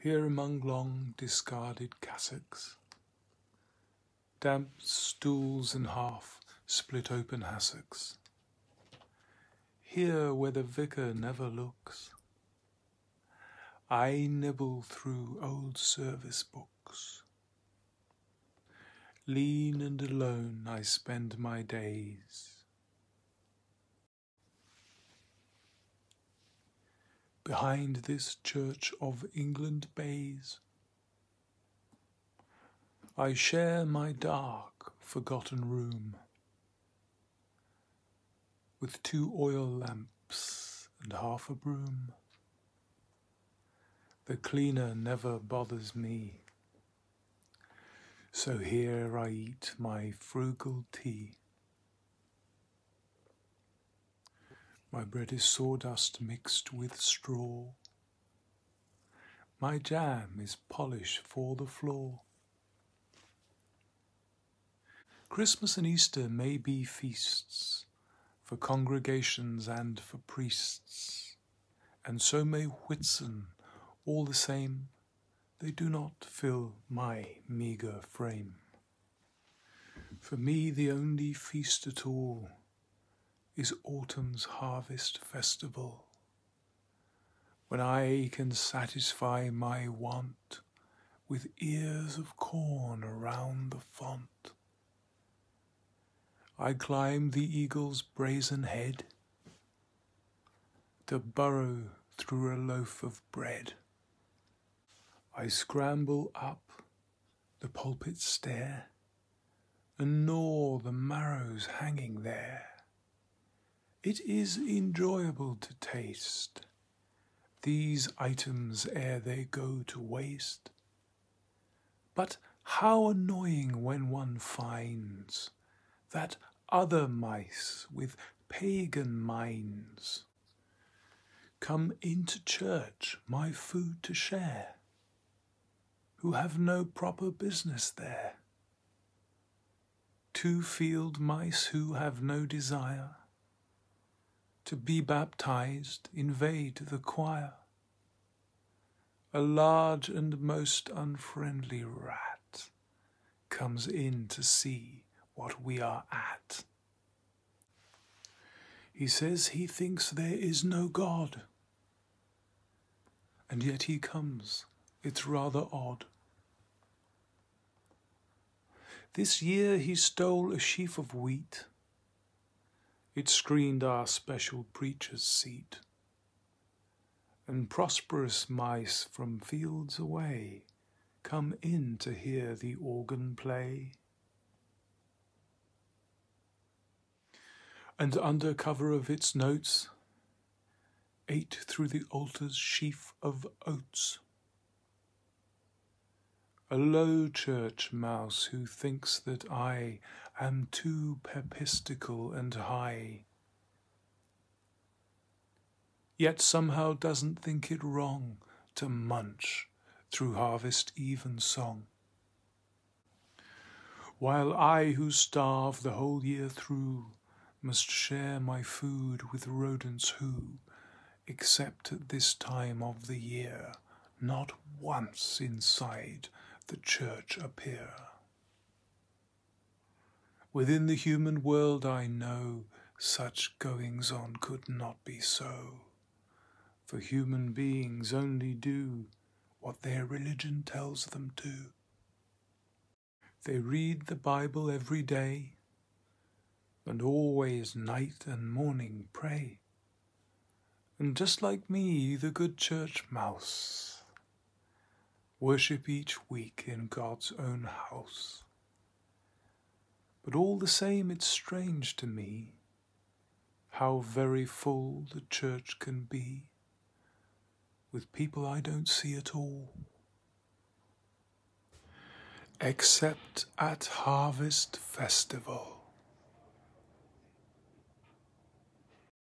here among long discarded cassocks, damp stools and half split open hassocks, here where the vicar never looks, I nibble through old service books. Lean and alone I spend my days. Behind this Church of England baize, I share my dark, forgotten room with two oil lamps and half a broom. The cleaner never bothers me. So here I eat my frugal tea. My bread is sawdust mixed with straw. My jam is polish for the floor. Christmas and Easter may be feasts for congregations and for priests, and so may Whitsun, all the same they do not fill my meagre frame. For me, the only feast at all is autumn's harvest festival, when I can satisfy my want with ears of corn around the font. I climb the eagle's brazen head to burrow through a loaf of bread. I scramble up the pulpit stair and gnaw the marrows hanging there. It is enjoyable to taste these items ere they go to waste. But how annoying when one finds that other mice with pagan minds come into church my food to share who have no proper business there. Two field mice who have no desire to be baptized invade the choir. A large and most unfriendly rat comes in to see what we are at. He says he thinks there is no God, and yet he comes it's rather odd. This year he stole a sheaf of wheat. It screened our special preacher's seat. And prosperous mice from fields away come in to hear the organ play. And under cover of its notes, ate through the altar's sheaf of oats a low church mouse who thinks that I am too papistical and high, yet somehow doesn't think it wrong to munch through harvest evensong. While I, who starve the whole year through, must share my food with rodents who, except at this time of the year, not once inside the church appear. Within the human world I know such goings on could not be so, for human beings only do what their religion tells them to. They read the Bible every day, and always night and morning pray. And just like me, the good church mouse worship each week in God's own house. But all the same, it's strange to me how very full the church can be with people I don't see at all. Except at Harvest Festival.